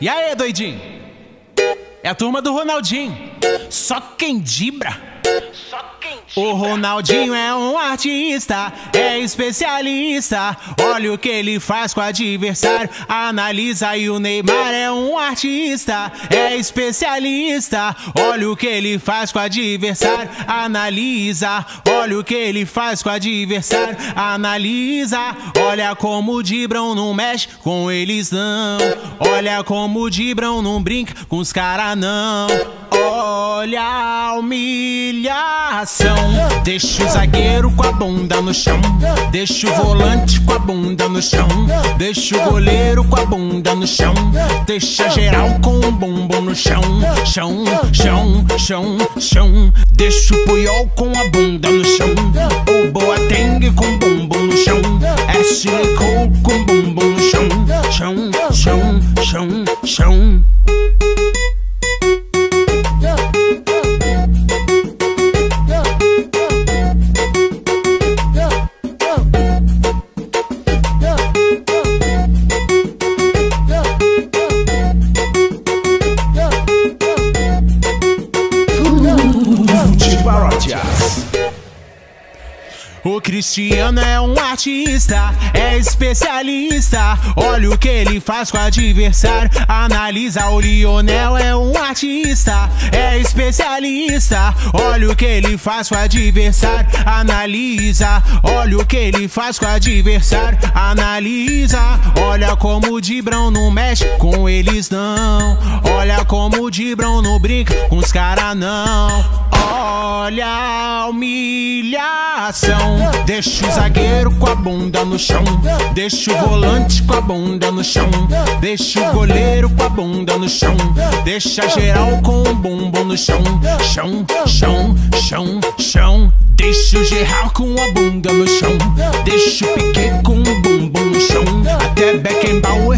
E aí, doidinho? É a turma do Ronaldinho. Só quem dibra. O Ronaldinho é um artista, é especialista. Olha o que ele faz com o adversário, analisa. E o Neymar é um artista, é especialista. Olha o que ele faz com o adversário, analisa. Olha o que ele faz com o adversário, analisa. Olha como o Dibrão não mexe com eles, não. Olha como o Dibrão não brinca com os caras, não. Olha a humilhação. Deixa o zagueiro com a bunda no chão. Deixa o volante com a bunda no chão. Deixa o goleiro com a bunda no chão. Deixa geral com o bumbum no chão. Chão, chão, chão, chão. Deixa o Puyol com a bunda no chão. O Boateng com o bumbum no chão. Ashley Cole com o bumbum no chão. Chão, chão, chão, chão. O Cristiano é um artista, é especialista. Olha o que ele faz com o adversário. Analisa o Lionel é um artista, é especialista. Olha o que ele faz com o adversário. Analisa, olha o que ele faz com o adversário. Analisa, olha como o Dibrão não mexe com eles não. Olha como o Dibrão não brinca com os caras não. Olha a humilhação. Deixa o zagueiro com a bunda no chão. Deixa o volante com a bunda no chão. Deixa o goleiro com a bunda no chão. Deixa geral com o bumbum no chão. Chão, chão, chão, chão. Deixa o geral com a bunda no chão. Deixa o Piquet com o bumbum no chão. Até Beckenbauer